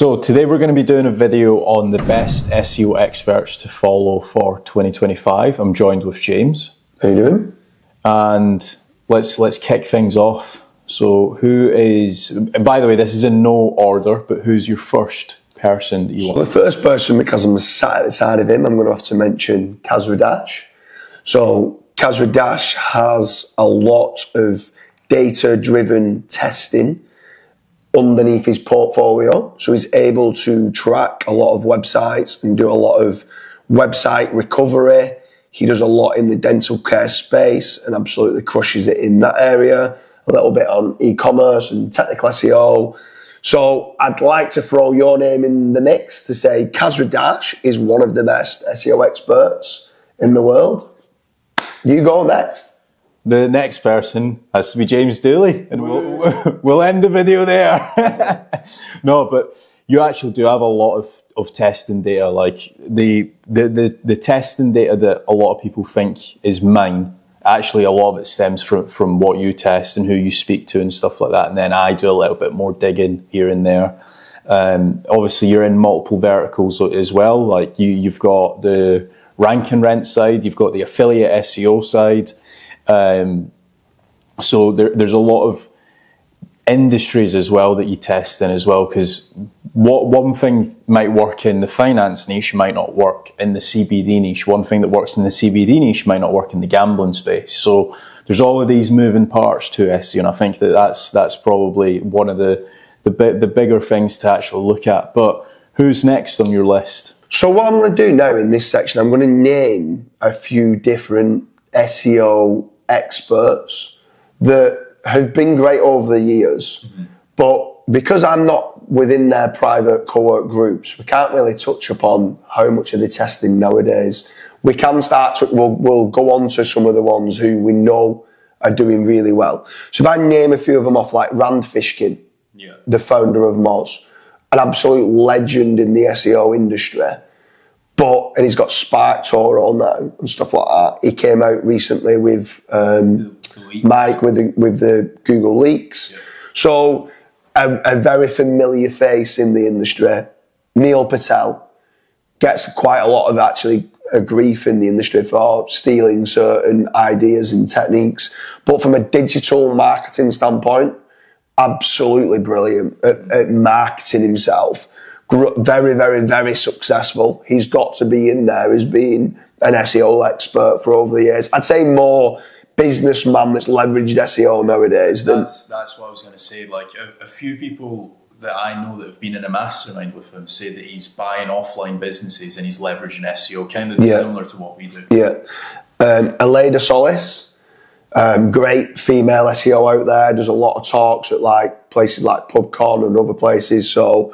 So today we're going to be doing a video on the best SEO experts to follow for 2025. I'm joined with James. How you doing? And let's let's kick things off. So who is by the way, this is in no order, but who's your first person that you So want? the first person, because I'm sat at the side of him, I'm going to have to mention Kasra Dash. So Kasra Dash has a lot of data-driven testing underneath his portfolio. So he's able to track a lot of websites and do a lot of website recovery. He does a lot in the dental care space and absolutely crushes it in that area. A little bit on e-commerce and technical SEO. So I'd like to throw your name in the mix to say Kasra Dash is one of the best SEO experts in the world. You go next. The next person has to be James Dooley, and we'll, we'll end the video there. no, but you actually do have a lot of, of testing data. Like the, the, the, the testing data that a lot of people think is mine, actually a lot of it stems from, from what you test and who you speak to and stuff like that. And then I do a little bit more digging here and there. Um, obviously you're in multiple verticals as well. Like you, you've got the rank and rent side, you've got the affiliate SEO side. Um, so there, there's a lot of industries as well that you test in as well because what one thing might work in the finance niche might not work in the CBD niche. One thing that works in the CBD niche might not work in the gambling space. So there's all of these moving parts to SEO, and I think that that's that's probably one of the the, the bigger things to actually look at. But who's next on your list? So what I'm going to do now in this section, I'm going to name a few different SEO experts that have been great over the years, mm-hmm. but because I'm not within their private co-work groups, we can't really touch upon how much of the testing nowadays. We can start to, we'll, we'll go on to some of the ones who we know are doing really well. So if I name a few of them off, like Rand Fishkin, Yeah. the founder of Moz, an absolute legend in the SEO industry. But and he's got SparkToro on that and stuff like that. He came out recently with um, Mike with the with the Google leaks. So a, a very familiar face in the industry. Neil Patel gets quite a lot of actually uh, grief in the industry for stealing certain ideas and techniques. But from a digital marketing standpoint, absolutely brilliant at, at marketing himself. Very, very, very successful. He's got to be in there as being an SEO expert for over the years. I'd say more businessman that's leveraged SEO nowadays than That's that's what I was going to say. Like a, a few people that I know that have been in a mastermind with him say that he's buying offline businesses and he's leveraging SEO, kind of Yeah. similar to what we do. Yeah. Um, Aleyda Solis, um, great female SEO out there, does a lot of talks at like places like PubCon and other places, so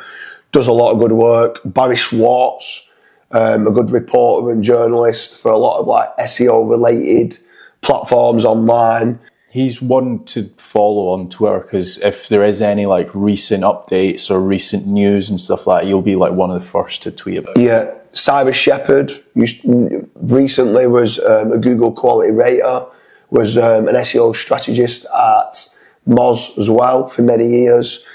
does a lot of good work. Barry Schwartz, um, a good reporter and journalist for a lot of like SEO related platforms online. He's one to follow on Twitter because if there is any like recent updates or recent news and stuff like that, you'll be like one of the first to tweet about. it. Yeah, Cyrus Shepherd recently was um, a Google quality rater, was um, an SEO strategist at Moz as well for many years.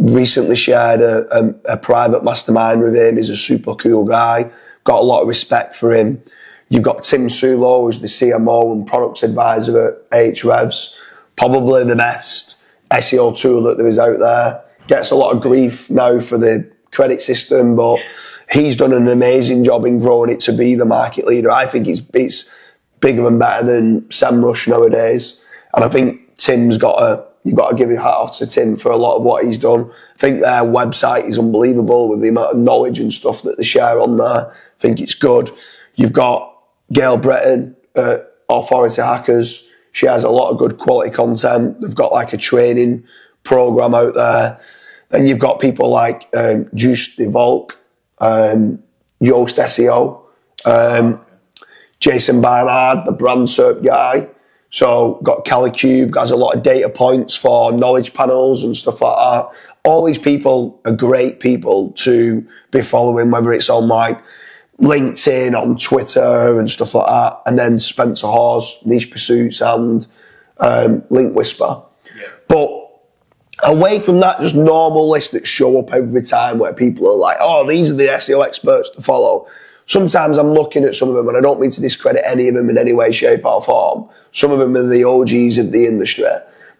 Recently shared a, a, a private mastermind with him. He's a super cool guy. Got a lot of respect for him. You've got Tim Soulo, who's the CMO and products advisor at Ahrefs. Probably the best SEO tool that there is out there. Gets a lot of grief now for the credit system, but he's done an amazing job in growing it to be the market leader. I think it's it's bigger and better than SEMrush nowadays. And I think Tim's got a you've got to give your hat off to Tim for a lot of what he's done. I think their website is unbelievable with the amount of knowledge and stuff that they share on there. I think it's good. You've got Gael Breton at Authority Hackers. She has a lot of good quality content. They've got like a training program out there. Then you've got people like um, Joost de Valk, um, Yoast SEO, um, Jason Barnard, the brand SERP guy. So got Kalicube, has a lot of data points for knowledge panels and stuff like that. All these people are great people to be following, whether it's on like LinkedIn, on Twitter and stuff like that. And then Spencer Haws, Niche Pursuits and um, Link Whisper. Yeah. But away from that just normal list that show up every time where people are like, oh, these are the SEO experts to follow. Sometimes I'm looking at some of them and I don't mean to discredit any of them in any way, shape or form. Some of them are the OGs of the industry.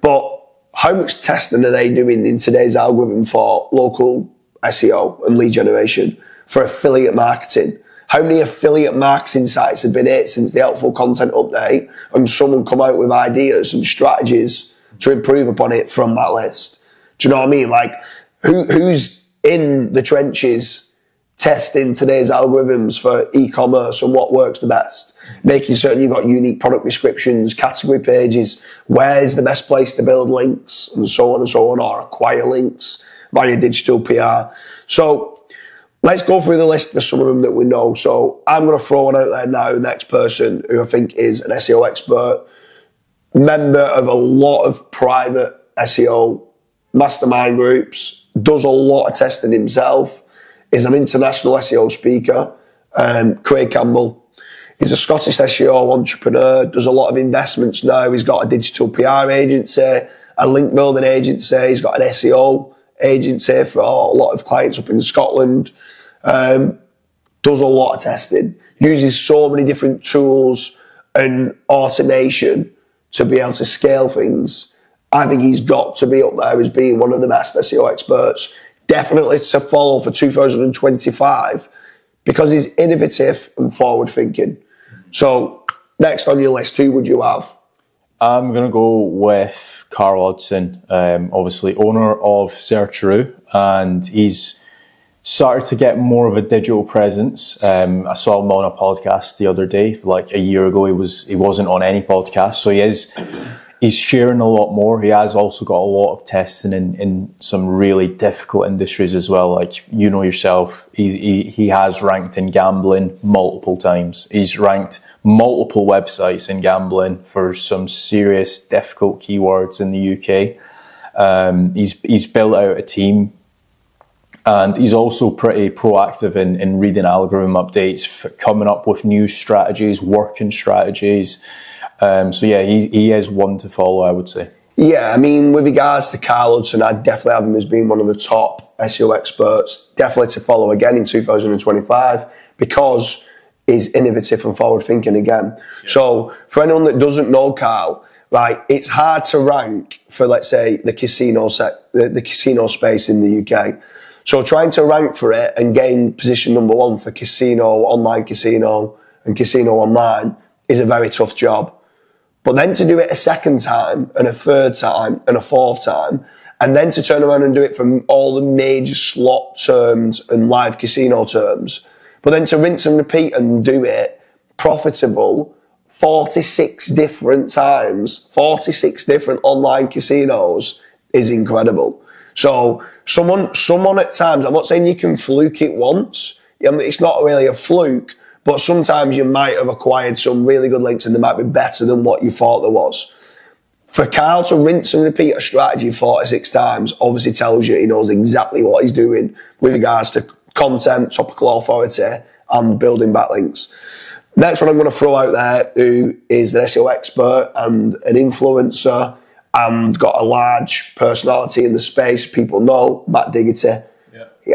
But how much testing are they doing in today's algorithm for local SEO and lead generation for affiliate marketing? How many affiliate marketing sites have been hit since the helpful content update and someone come out with ideas and strategies to improve upon it from that list? Do you know what I mean? Like, who, who's in the trenches testing today's algorithms for e-commerce and what works the best, making certain you've got unique product descriptions, category pages, where's the best place to build links and so on and so on, or acquire links via digital PR. So let's go through the list for some of them that we know. So I'm going to throw one out there now. Next person who I think is an SEO expert, member of a lot of private SEO mastermind groups, does a lot of testing himself is an international SEO speaker, um, Craig Campbell. He's a Scottish SEO entrepreneur, does a lot of investments now. He's got a digital PR agency, a link building agency. He's got an SEO agency for a lot of clients up in Scotland. Um, does a lot of testing, uses so many different tools and automation to be able to scale things. I think he's got to be up there as being one of the best SEO experts definitely to follow for 2025 because he's innovative and forward thinking. So, next on your list, who would you have? I'm going to go with Carl Hudson, um, obviously owner of Searcharoo, and he's started to get more of a digital presence. Um, I saw him on a podcast the other day, like a year ago. He was he wasn't on any podcast, so he is he's sharing a lot more. He has also got a lot of testing in, in some really difficult industries as well. Like you know yourself, he's, he, he has ranked in gambling multiple times. He's ranked multiple websites in gambling for some serious difficult keywords in the UK. Um, he's, he's built out a team and he's also pretty proactive in, in reading algorithm updates, coming up with new strategies, working strategies. Um, so yeah, he, he is one to follow, I would say. Yeah, I mean, with regards to Carl Hudson, I definitely have him as being one of the top SEO experts, definitely to follow again in 2025 because he's innovative and forward thinking again. Yeah. So for anyone that doesn't know Carl, right, it's hard to rank for, let's say, the casino set, the, the casino space in the UK. So trying to rank for it and gain position number one for casino, online casino and casino online is a very tough job. But then to do it a second time and a third time and a fourth time, and then to turn around and do it from all the major slot terms and live casino terms, but then to rinse and repeat and do it profitable 46 different times, 46 different online casinos is incredible. So someone, someone at times, I'm not saying you can fluke it once. It's not really a fluke, but sometimes you might have acquired some really good links and they might be better than what you thought there was. For Carl to rinse and repeat a strategy 46 times obviously tells you he knows exactly what he's doing with regards to content, topical authority, and building backlinks. Next one I'm going to throw out there, who is an SEO expert and an influencer and got a large personality in the space. People know Matt Diggity.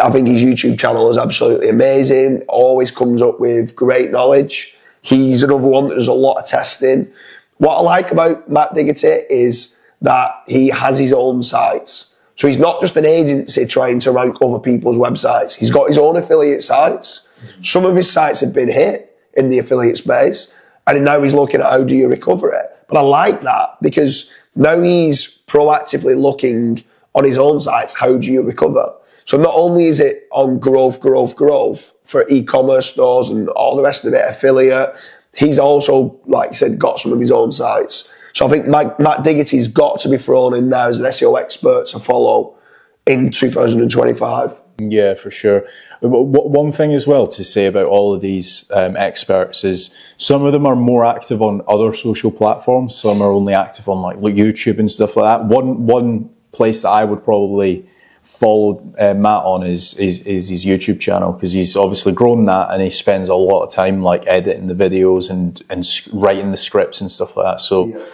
I think his YouTube channel is absolutely amazing. Always comes up with great knowledge. He's another one that does a lot of testing. What I like about Matt Diggity is that he has his own sites. So he's not just an agency trying to rank other people's websites. He's got his own affiliate sites. Some of his sites have been hit in the affiliate space. And now he's looking at how do you recover it. But I like that because now he's proactively looking on his own sites, how do you recover? So not only is it on growth, growth, growth for e-commerce stores and all the rest of it, affiliate, he's also, like you said, got some of his own sites. So I think Matt, Matt Diggity's got to be thrown in there as an SEO expert to follow in 2025. Yeah, for sure. One thing as well to say about all of these um, experts is some of them are more active on other social platforms. Some are only active on like YouTube and stuff like that. One one place that I would probably followed uh, Matt on is, is, is his YouTube channel because he's obviously grown that and he spends a lot of time like editing the videos and and writing the scripts and stuff like that. So. Yeah.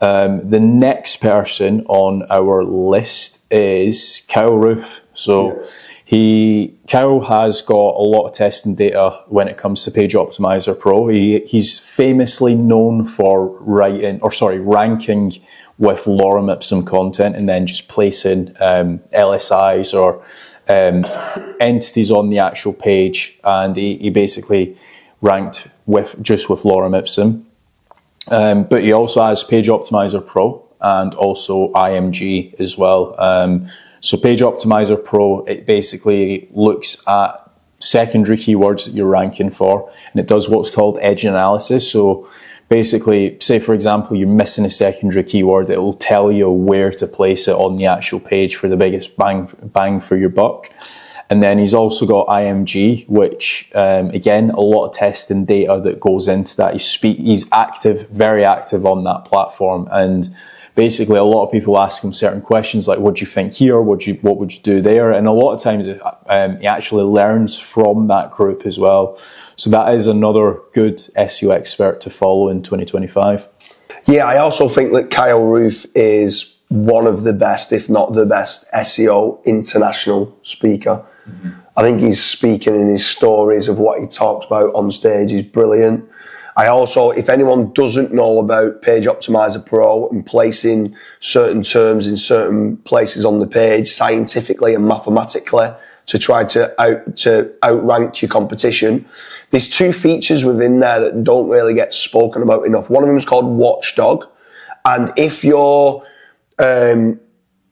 Um, the next person on our list is Kyle Roof. So Yeah. he Kyle has got a lot of testing data when it comes to Page Optimizer Pro. He, he's famously known for writing or sorry ranking with lorem ipsum content and then just placing um, LSIs or um, entities on the actual page, and he, he basically ranked with just with lorem ipsum. Um, but he also has Page Optimizer Pro and also IMG as well. Um, so Page Optimizer Pro, it basically looks at secondary keywords that you're ranking for, and it does what's called edge analysis. So basically, say for example, you're missing a secondary keyword, it will tell you where to place it on the actual page for the biggest bang bang for your buck. And then he's also got IMG, which um, again a lot of testing data that goes into that. He's he's active, very active on that platform, and basically a lot of people ask him certain questions like, "What do you think here? What you what would you do there?" And a lot of times um, he actually learns from that group as well. So that is another good SEO expert to follow in 2025. Yeah, I also think that Kyle Roof is one of the best, if not the best, SEO international speaker. I think he's speaking in his stories of what he talks about on stage is brilliant. I also, if anyone doesn't know about Page Optimizer Pro and placing certain terms in certain places on the page scientifically and mathematically to try to out to outrank your competition, there's two features within there that don't really get spoken about enough. One of them is called Watchdog, and if your um,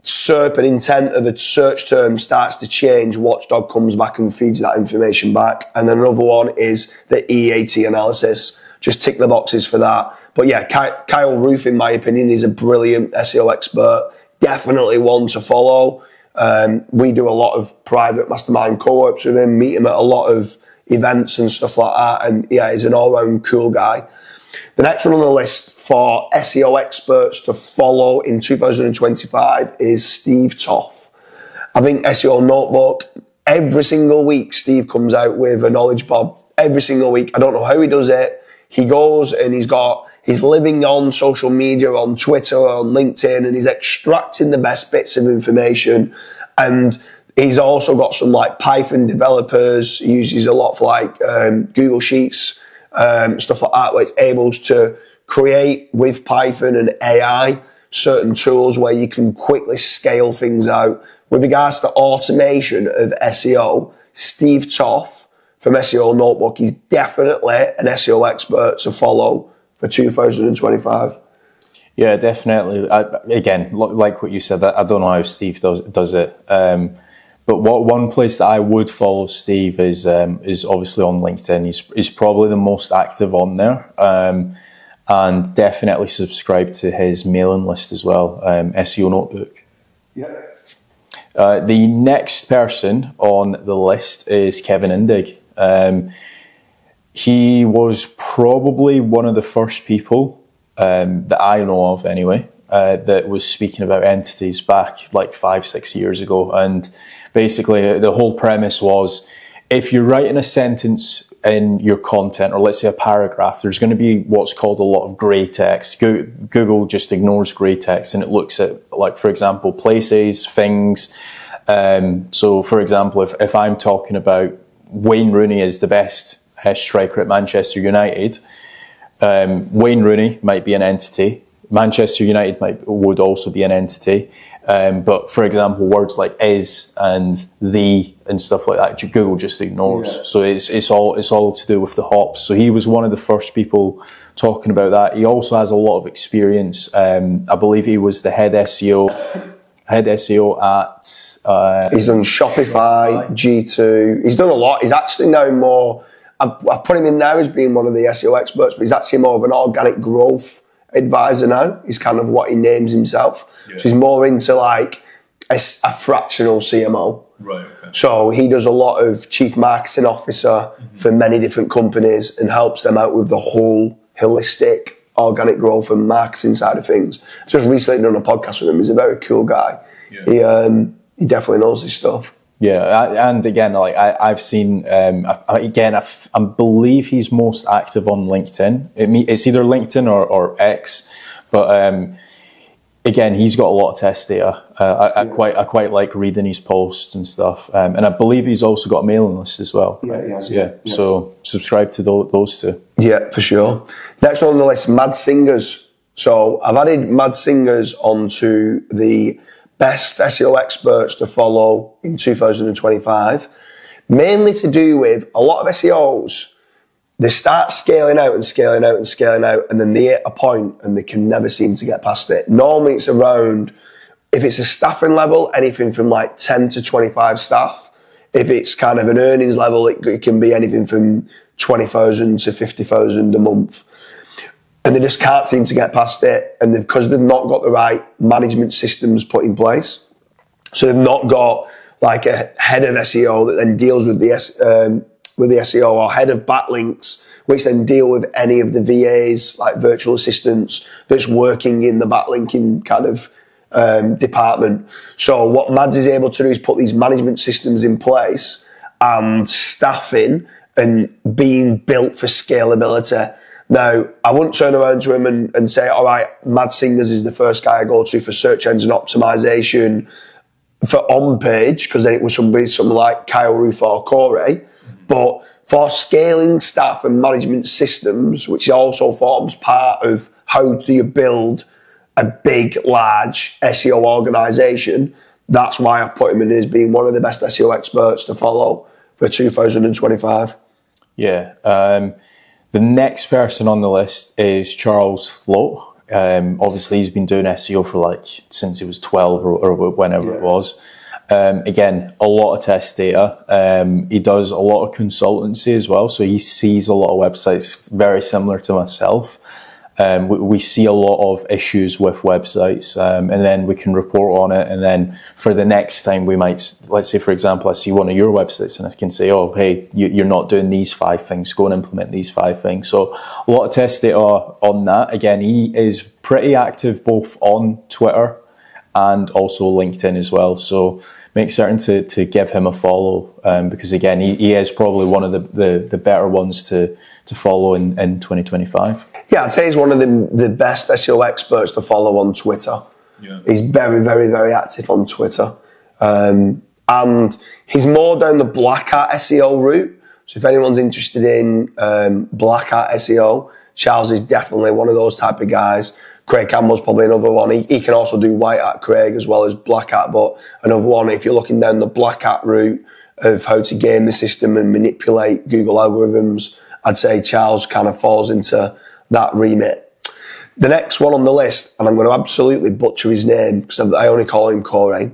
SERP and intent of a search term starts to change, Watchdog comes back and feeds that information back. And then another one is the EAT analysis. Just tick the boxes for that. But yeah, Kyle Roof, in my opinion, is a brilliant SEO expert. Definitely one to follow. Um, we do a lot of private mastermind co-ops with him, meet him at a lot of events and stuff like that. And yeah, he's an all-round cool guy. The next one on the list for SEO experts to follow in 2025 is Steve Toth. I think SEO Notebook, every single week, Steve comes out with a knowledge bomb. Every single week. I don't know how he does it. He goes and he's got, he's living on social media, on Twitter, on LinkedIn, and he's extracting the best bits of information. And he's also got some like Python developers. He uses a lot for like um, Google Sheets, um, stuff like that, where it's able to create with Python and AI certain tools where you can quickly scale things out. With regards to automation of SEO, Steve Toth from SEO Notebook, he's definitely an SEO expert to follow for 2025. Yeah, definitely. I, again, like what you said, I I don't know how Steve does does it. Um, but what one place that I would follow Steve is um, is obviously on LinkedIn. He's he's probably the most active on there, um, and definitely subscribe to his mailing list as well. Um, SEO Notebook. Yeah. Uh, the next person on the list is Kevin Indig. Um, he was probably one of the first people um, that I know of, anyway, uh, that was speaking about entities back like five, six years ago. And basically, the whole premise was if you're writing a sentence in your content, or let's say a paragraph, there's going to be what's called a lot of grey text. Go- Google just ignores grey text and it looks at, like, for example, places, things. Um, so, for example, if, if I'm talking about Wayne Rooney is the best uh, striker at Manchester United, um, Wayne Rooney might be an entity. Manchester United might would also be an entity. Um, but for example, words like is and the and stuff like that, Google just ignores. Yeah. So it's it's all it's all to do with the hops. So he was one of the first people talking about that. He also has a lot of experience. Um, I believe he was the head SEO head SEO at uh, He's done Shopify, G2. He's done a lot. He's actually now more. I've, I've put him in there as being one of the SEO experts, but he's actually more of an organic growth advisor now. He's kind of what he names himself. Yeah. So he's more into like a fractional CMO. Right. Okay. So he does a lot of chief marketing officer for many different companies and helps them out with the whole holistic organic growth and marketing side of things. Just recently done a podcast with him. He's a very cool guy. Yeah. He um, he definitely knows his stuff. Yeah, I- and again, like I, I've seen, um, I- again, I, f- I believe he's most active on LinkedIn. It, it's either LinkedIn or, or X, But um, again, he's got a lot of test data. Uh, I, I quite I quite like reading his posts and stuff, um, and I believe he's also got a mailing list as well. Yeah, he has, Yeah, yeah. so subscribe to tho- those two. Yeah, for sure. Next one on the list, Mads Singers. So I've added Mads Singers onto the best SEO experts to follow in 2025, mainly to do with a lot of SEOs. They start scaling out and scaling out and scaling out, and then they hit a point and they can never seem to get past it. Normally, it's around if it's a staffing level, anything from like 10 to 25 staff. If it's kind of an earnings level, it, it can be anything from 20,000 to 50,000 a month. And they just can't seem to get past it. And they've, because they've not got the right management systems put in place. So they've not got like a head of SEO that then deals with the, um, with the SEO or head of backlinks, which then deal with any of the VAs, like virtual assistants that's working in the backlinking kind of um, department. So what Mads is able to do is put these management systems in place and staffing and being built for scalability. Now, I wouldn't turn around to him and, and say, all right, Mads Singers is the first guy I go to for search engine optimization for on page, because then it was somebody, something like Kyle Roof or Corey. But for scaling staff and management systems, which also forms part of how do you build a big, large SEO organization, that's why I've put him in as being one of the best SEO experts to follow for 2025. Yeah. Um, the next person on the list is Charles Floate. Um, obviously, he's been doing SEO for like since he was 12 or, or whenever it was. Um, again, a lot of test data. Um, he does a lot of consultancy as well, so he sees a lot of websites very similar to myself. Um, we, we see a lot of issues with websites, um, and then we can report on it. And then for the next time, we might, let's say, for example, I see one of your websites, and I can say, "Oh, hey, you, you're not doing these five things. Go and implement these five things." So a lot of test data on that. Again, he is pretty active both on Twitter and also LinkedIn as well. So make certain to, to give him a follow um, because again, he, he is probably one of the, the, the better ones to, to follow in, in 2025. Yeah, I'd say he's one of the, the best SEO experts to follow on Twitter. Yeah. He's very, very, very active on Twitter. Um, and he's more down the black hat SEO route. So if anyone's interested in um, black hat SEO, Charles is definitely one of those type of guys. Craig Campbell's probably another one. He, he can also do white hat Craig as well as black hat, but another one, if you're looking down the black hat route of how to game the system and manipulate Google algorithms, I'd say Charles kind of falls into that remit. The next one on the list, and I'm going to absolutely butcher his name because I only call him Corey,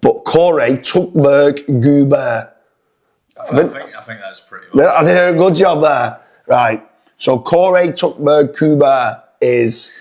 but Corey Tuckberg Guber. I think, I think that's pretty well. I did a good job there. Right. So Corey Tuckberg Kuba is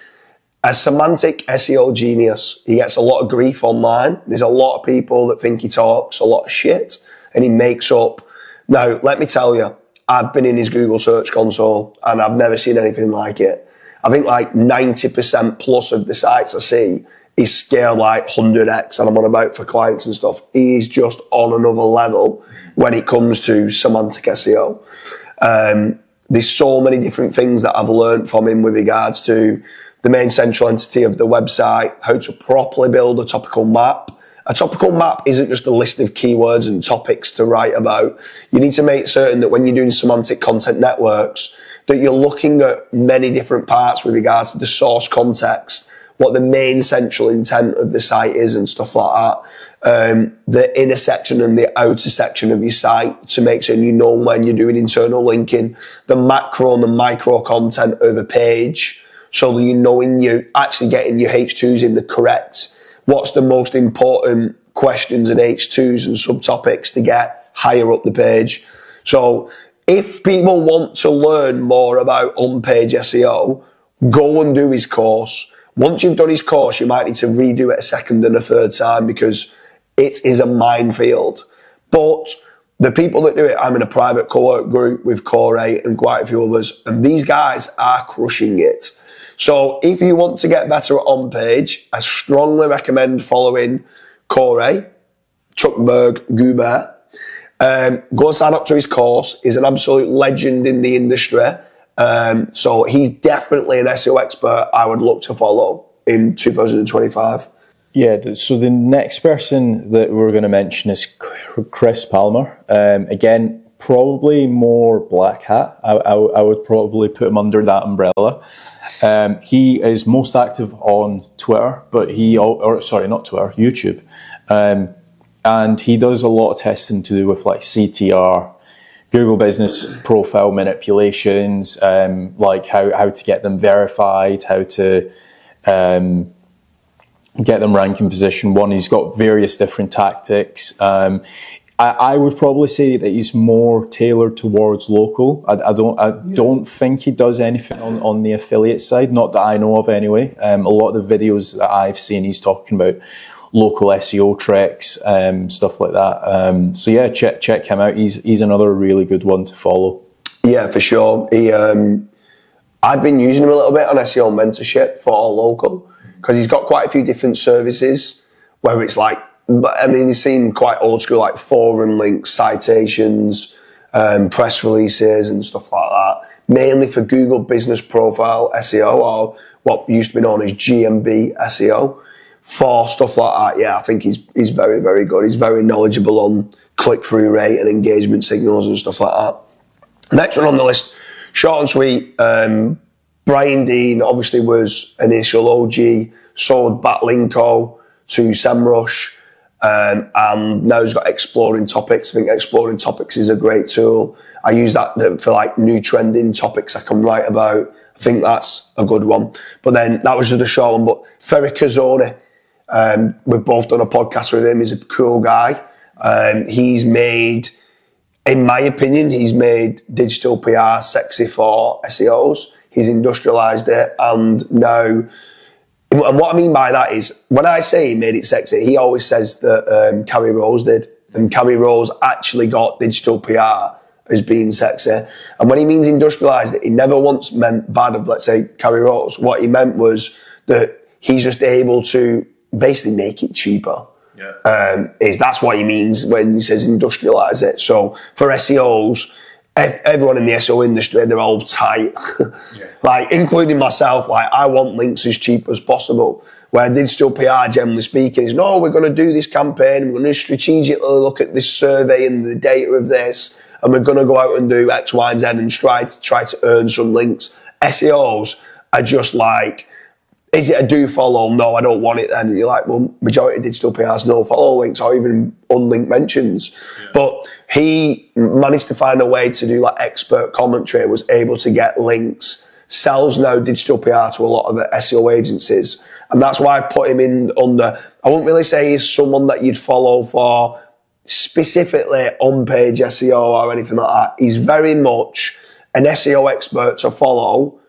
a semantic SEO genius. He gets a lot of grief online. There's a lot of people that think he talks a lot of shit and he makes up. Now, let me tell you, I've been in his Google search console and I've never seen anything like it. I think like 90% plus of the sites I see is scaled like 100x and I'm on about for clients and stuff. He's just on another level when it comes to semantic SEO. Um, there's so many different things that I've learned from him with regards to the main central entity of the website, how to properly build a topical map. A topical map isn't just a list of keywords and topics to write about. You need to make certain that when you're doing semantic content networks, that you're looking at many different parts with regards to the source context, what the main central intent of the site is and stuff like that. Um, the inner section and the outer section of your site to make sure you know when you're doing internal linking, the macro and the micro content of a page, so that you know when you're actually getting your H2s in the correct, what's the most important questions and H2s and subtopics to get higher up the page. So if people want to learn more about on-page SEO, go and do his course. Once you've done his course, you might need to redo it a second and a third time because it is a minefield. But the people that do it, I'm in a private co-work group with Corey and quite a few others, and these guys are crushing it. So if you want to get better at on page, I strongly recommend following Corey, Tuckberg, Guber. Um, go and sign up to his course. He's an absolute legend in the industry. Um, so he's definitely an SEO expert I would look to follow in 2025. Yeah, so the next person that we're going to mention is Chris Palmer. Um, again, probably more black hat. I, I, I would probably put him under that umbrella. Um, he is most active on Twitter, but he, or sorry, not Twitter, YouTube. Um, and he does a lot of testing to do with like CTR, Google Business Profile manipulations, um, like how, how to get them verified, how to um, get them ranking position one. He's got various different tactics. Um, I, I would probably say that he's more tailored towards local. I, I don't. I don't think he does anything on, on the affiliate side. Not that I know of, anyway. Um, a lot of the videos that I've seen, he's talking about local SEO tricks, um, stuff like that. Um, so yeah, check check him out. He's he's another really good one to follow. Yeah, for sure. He, um, I've been using him a little bit on SEO mentorship for all local because he's got quite a few different services where it's like, but I mean, they seem quite old school, like forum links, citations, um, press releases, and stuff like that. Mainly for Google Business Profile SEO or what used to be known as GMB SEO. For stuff like that, yeah, I think he's he's very very good. He's very knowledgeable on click through rate and engagement signals and stuff like that. Next one on the list, short and sweet. Um, Brian Dean obviously was an initial OG, sold Backlinko to SEMrush, um, and now he's got Exploding Topics. I think Exploding Topics is a great tool. I use that for like new trending topics I can write about. I think that's a good one. But then that was just a short one. But Ferry Kazoni, um, we've both done a podcast with him. He's a cool guy. Um, he's made in my opinion, he's made digital PR sexy for SEOs. He's industrialized it and now, and what I mean by that is when I say he made it sexy, he always says that um, Carrie Rose did. And Carrie Rose actually got digital PR as being sexy. And when he means industrialized it, he never once meant bad of, let's say, Carrie Rose. What he meant was that he's just able to basically make it cheaper. Yeah. Um, is that's what he means when he says industrialize it. So for SEOs, everyone in the SEO industry, they're all tight. like, including myself, like, I want links as cheap as possible. Where digital PR, ah, generally speaking, is no, we're going to do this campaign, we're going to strategically look at this survey and the data of this, and we're going to go out and do X, Y, and Z and try to, try to earn some links. SEOs are just like, is it a do follow? No, I don't want it then. And you're like, well, majority of digital PR has no follow links or even unlinked mentions. But he managed to find a way to do like expert commentary, was able to get links, sells now digital PR to a lot of the SEO agencies. And that's why I've put him in under, I won't really say he's someone that you'd follow for specifically on page SEO or anything like that. He's very much an SEO expert to follow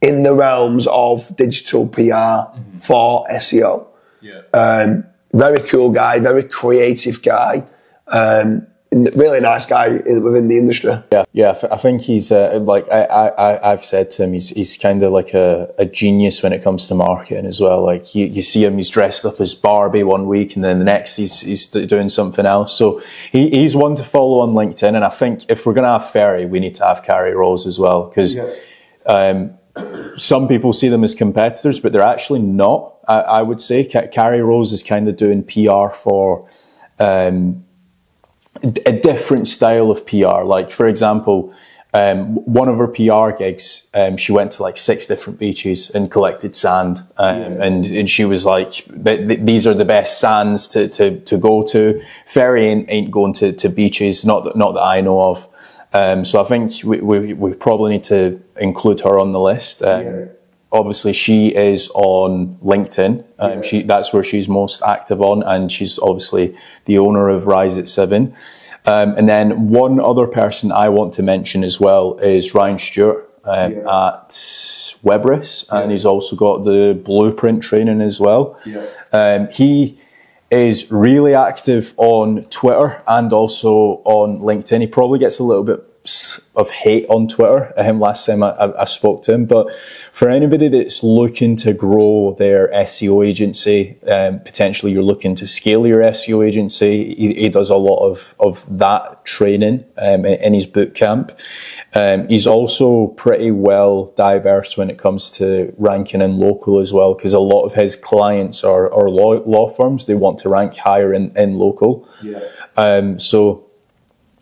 in the realms of digital PR for SEO. Yeah. Um, very cool guy, very creative guy, um, really nice guy within the industry. Yeah, yeah. I think he's uh, like I, I, I- I've said to him, he's he's kind of like a, a genius when it comes to marketing as well. Like you, you see him, he's dressed up as Barbie one week, and then the next he's he's doing something else. So he, he's one to follow on LinkedIn. And I think if we're gonna have Ferry, we need to have Carrie Rose as well because um, some people see them as competitors, but they're actually not. I, I would say Ca- Carrie Rose is kind of doing PR for um, d- a different style of PR. Like, for example, um, one of her PR gigs, um, she went to like six different beaches and collected sand. Um, and, and she was like, th- th- these are the best sands to, to, to go to. Ferry ain't, ain't going to, to beaches, not that, not that I know of. Um, so I think we, we, we probably need to include her on the list. Um, Obviously, she is on LinkedIn. Um, She that's where she's most active on, and she's obviously the owner of Rise at Seven. Um, and then one other person I want to mention as well is Ryan Stewart um, at Webris, and he's also got the Blueprint training as well. Um, he is really active on Twitter and also on LinkedIn. He probably gets a little bit of hate on Twitter. Um, last time I, I, I, spoke to him, but for anybody that's looking to grow their SEO agency, um, potentially you're looking to scale your SEO agency. He, he does a lot of of that training um, in, in, his boot camp. Um, he's also pretty well diverse when it comes to ranking in local as well, because a lot of his clients are, are law, law firms. They want to rank higher in, in local. Yeah. Um, so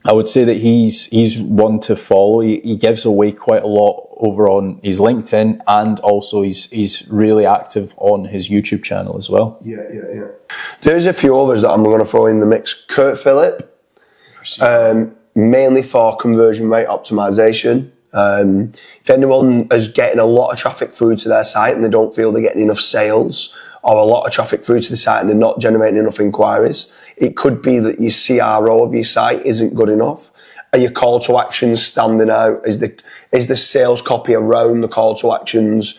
I would say that he's he's one to follow. He, he, gives away quite a lot over on his LinkedIn, and also he's he's really active on his YouTube channel as well. Yeah, yeah, yeah. There's a few others that I'm going to throw in the mix. Kurt Phillip, um, mainly for conversion rate optimization. Um, if anyone is getting a lot of traffic through to their site and they don't feel they're getting enough sales, or a lot of traffic through to the site and they're not generating enough inquiries, it could be that your CRO of your site isn't good enough. Are your call to actions standing out? Is the is the sales copy around the call to actions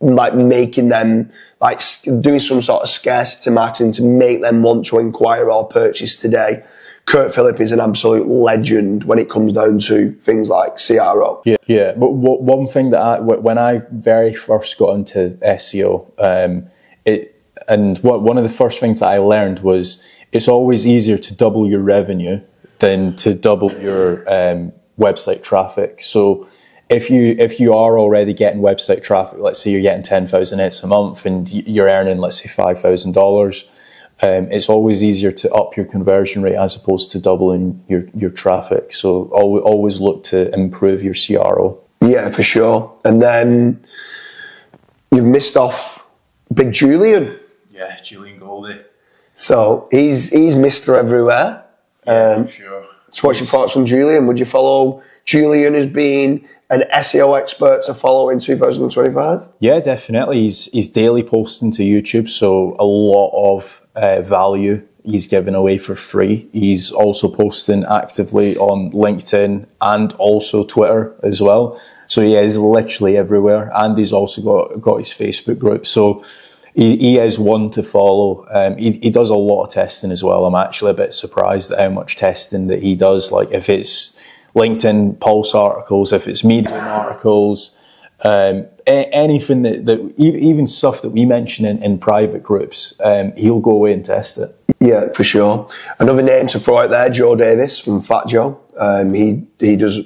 like making them like doing some sort of scarcity marketing to make them want to inquire or purchase today? Kurt Phillip is an absolute legend when it comes down to things like CRO. Yeah, yeah. But one thing that I, when I very first got into SEO, um, it, and what, one of the first things that I learned was it's always easier to double your revenue than to double your um, website traffic. So if you if you are already getting website traffic, let's say you're getting ten thousand hits a month and you're earning let's say five thousand dollars, um, it's always easier to up your conversion rate as opposed to doubling your your traffic. So always always look to improve your CRO. Yeah, for sure. And then you've missed off Big Julian. Yeah, Julian Goldie. So he's he's Mister Everywhere. Yeah, um, sure. So what's your thoughts on Julian? Would you follow Julian as being an SEO expert to follow in 2025? Yeah, definitely. He's he's daily posting to YouTube, so a lot of uh, value he's giving away for free. He's also posting actively on LinkedIn and also Twitter as well. So he is literally everywhere, and he's also got got his Facebook group. So he, he is one to follow. Um, he, he does a lot of testing as well. I'm actually a bit surprised at how much testing that he does. Like if it's LinkedIn Pulse articles, if it's Medium articles, um, a- anything that, that, even stuff that we mention in, in private groups, um, he'll go away and test it. Yeah, for sure. Another name to throw out there, Joe Davies from Fat Joe. Um, he he does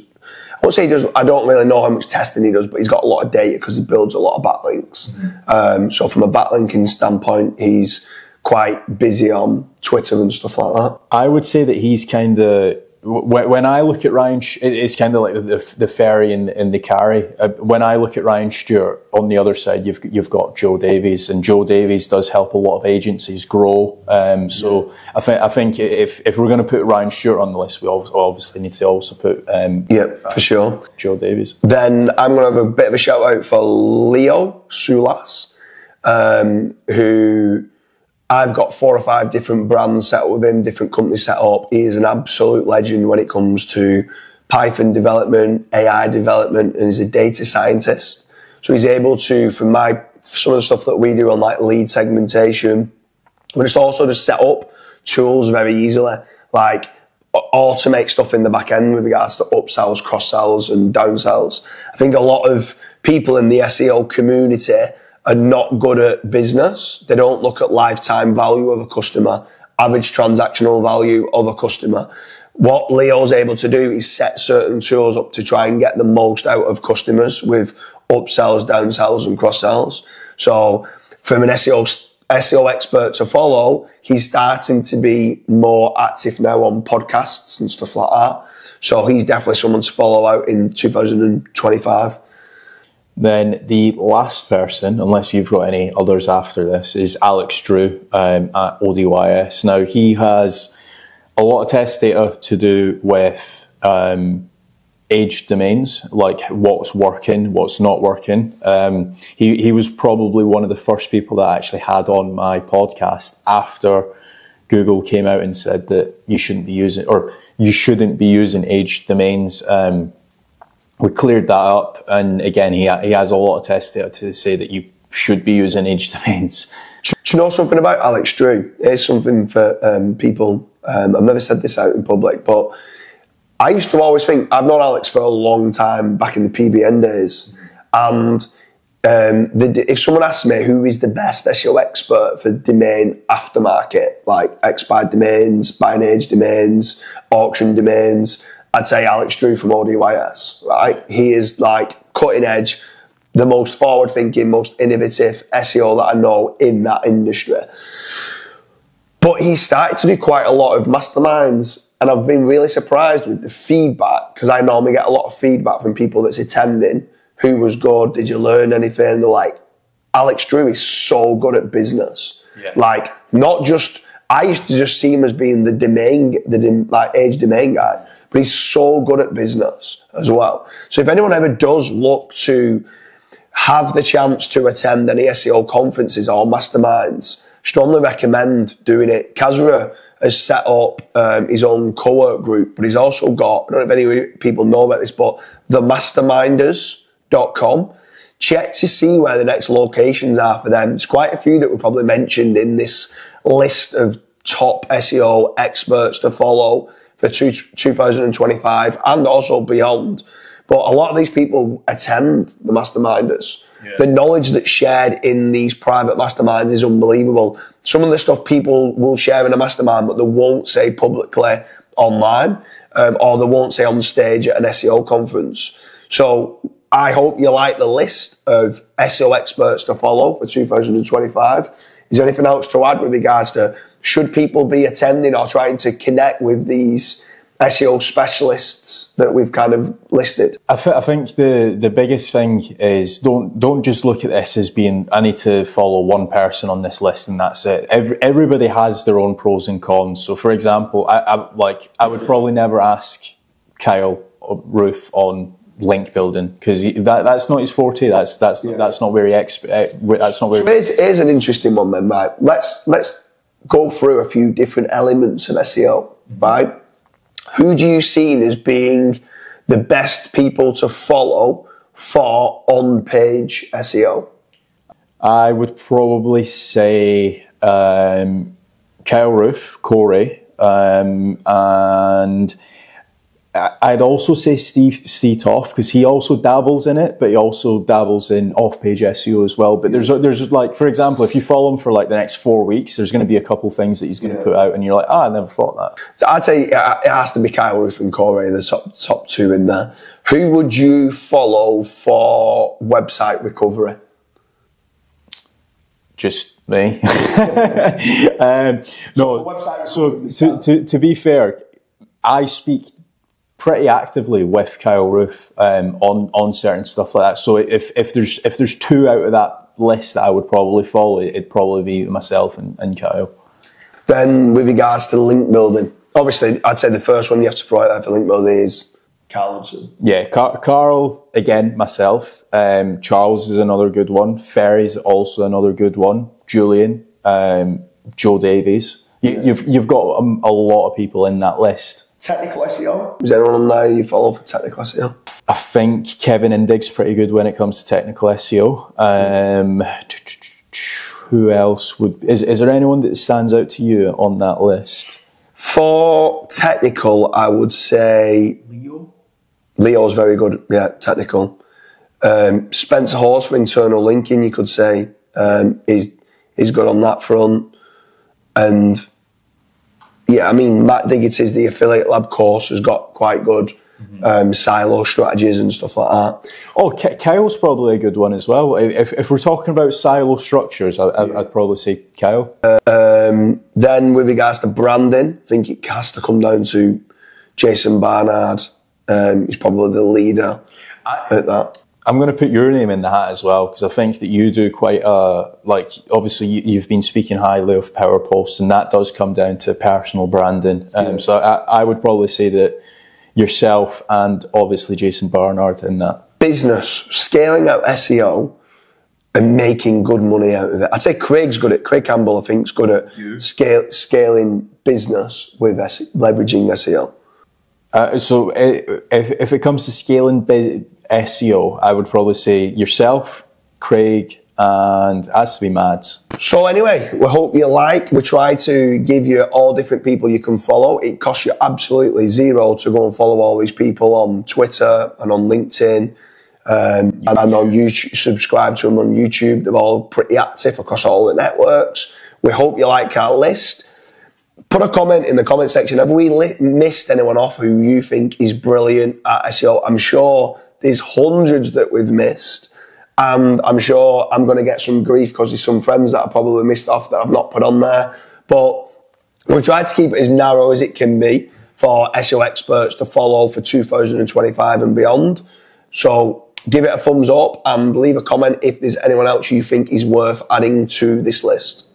I would say he does. I don't really know how much testing he does, but he's got a lot of data because he builds a lot of backlinks. Mm-hmm. Um, so from a backlinking standpoint, he's quite busy on Twitter and stuff like that. I would say that he's kind of when I look at Ryan, it's kind of like the, the ferry and, the carry. Uh, when I look at Ryan Stewart, on the other side, you've you've got Joe Davies, and Joe Davies does help a lot of agencies grow. Um, so yeah. I think I think if if we're going to put Ryan Stewart on the list, we obviously need to also put um, yeah for sure Joe Davies. Then I'm going to have a bit of a shout out for Leo Sulas, um, who I've got four or five different brands set up with him, different companies set up. He is an absolute legend when it comes to Python development, AI development, and he's a data scientist. So he's able to, for my, some of the stuff that we do on like lead segmentation, but it's also just set up tools very easily, like automate stuff in the back end with regards to upsells, cross sells, and downsells. I think a lot of people in the SEO community are not good at business. They don't look at lifetime value of a customer, average transactional value of a customer. What Leo's able to do is set certain tools up to try and get the most out of customers with upsells, downsells, and cross sells. So from an SEO SEO expert to follow, he's starting to be more active now on podcasts and stuff like that. So he's definitely someone to follow out in 2025. Then the last person, unless you've got any others after this, is Alex Drew um, at ODYS. Now he has a lot of test data to do with um, age domains, like what's working, what's not working. Um, he he was probably one of the first people that I actually had on my podcast after Google came out and said that you shouldn't be using or you shouldn't be using age domains. Um, we cleared that up, and again, he he has a lot of test data to say that you should be using age domains. Do you know something about Alex Drew? Here's something for um, people. Um, I've never said this out in public, but I used to always think I've known Alex for a long time back in the PBN days, and um, the, if someone asks me who is the best SEO expert for domain aftermarket, like expired domains, buying age domains, auction domains, I'd say Alex Drew from ODYS. Right, he is like cutting edge, the most forward thinking, most innovative SEO that I know in that industry. But he started to do quite a lot of masterminds and I've been really surprised with the feedback because I normally get a lot of feedback from people that's attending. Who was good? Did you learn anything? They're like, Alex Drew is so good at business. Yeah. Like, not just, I used to just see him as being the domain, the like age domain guy, but he's so good at business as well. So if anyone ever does look to have the chance to attend any SEO conferences or masterminds, strongly recommend doing it. Kasra has set up um, his own co-work group, but he's also got, I don't know if any people know about this, but themasterminders.com. Check to see where the next locations are for them. There's quite a few that were probably mentioned in this list of top SEO experts to follow for two, 2025 and also beyond. But a lot of these people attend the masterminders. Yeah. The knowledge that's shared in these private masterminds is unbelievable. Some of the stuff people will share in a mastermind, but they won't say publicly online, um, or they won't say on stage at an SEO conference. So I hope you like the list of SEO experts to follow for 2025. Is there anything else to add with regards to should people be attending or trying to connect with these SEO specialists that we've kind of listed? I, th- I think the, the biggest thing is don't don't just look at this as being I need to follow one person on this list and that's it. Every, everybody has their own pros and cons. So, for example, I, I like I would probably never ask Kyle Roof on link building because that that's not his forte. That's that's that's not where he exp- eh, that's not where. So here's, here's an interesting one then, right? Let's let's go through a few different elements of SEO, right? Who do you see as being the best people to follow for on-page E SEO? I would probably say um, Kyle Roof, Koray, um, and I'd also say Steve Steve Toth because he also dabbles in it, but he also dabbles in off-page SEO as well. But there's there's like for example, if you follow him for like the next four weeks, there's going to be a couple things that he's going to Yeah. put out, and you're like, ah, I never thought that. So I'd say it it has to be Kyle Roof and Koray, the top top two in there. Who would you follow for website recovery? just me. um, no, so to, to, to be fair, I speak pretty actively with Kyle Roof um, on on certain stuff like that. So if if there's if there's two out of that list that I would probably follow, it'd probably be myself and, and Kyle. Then with regards to link building, obviously I'd say the first one you have to throw out there for link building is Carl. Yeah, Car- Carl again, myself. Um, Charles is another good one. Ferry's also another good one. Julian, um, Joe Davies. You, You've you've got um, a lot of people in that list. Technical SEO. Is anyone on there you follow for technical SEO? I think Kevin and Indig's pretty good when it comes to technical SEO. Um, who else would is is there anyone that stands out to you on that list? For technical, I would say Leo? Leo's very good. Yeah, technical. Um, Spencer Haws for internal linking, you could say, um, is is good on that front. And yeah, I mean, Matt Diggity's the affiliate lab course has got quite good um, silo strategies and stuff like that. Oh, K- Kyle's probably a good one as well. If, if we're talking about silo structures, I, I, I'd probably say Kyle. Um, then with regards to branding, I think it has to come down to Jason Barnard. Um, he's probably the leader I, at that. I'm going to put your name in the hat as well because I think that you do quite a like. Obviously, you, you've been speaking highly of Power Posts, and that does come down to personal branding. Um, So I, I would probably say that yourself and obviously Jason Barnard in that. business, scaling out SEO and making good money out of it. I'd say Craig's good at, Craig Campbell, I think, is good at scale, scaling business with S- leveraging SEO. Uh, so if, if it comes to scaling bi- SEO, I would probably say yourself, Craig, and it has to be Mads. So anyway, we hope you like. We try to give you all different people you can follow. It costs you absolutely zero to go and follow all these people on Twitter and on LinkedIn. Um, and on YouTube, subscribe to them on YouTube. They're all pretty active across all the networks. We hope you like our list. Put a comment in the comment section. Have we li- missed anyone off who you think is brilliant at SEO? I'm sure there's hundreds that we've missed. And I'm sure I'm going to get some grief because there's some friends that I probably missed off that I've not put on there. But we've tried to keep it as narrow as it can be for SEO experts to follow for 2025 and beyond. So give it a thumbs up and leave a comment if there's anyone else you think is worth adding to this list.